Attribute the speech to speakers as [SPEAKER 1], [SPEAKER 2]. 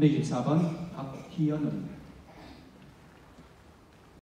[SPEAKER 1] 324번 박희연 의원입니다.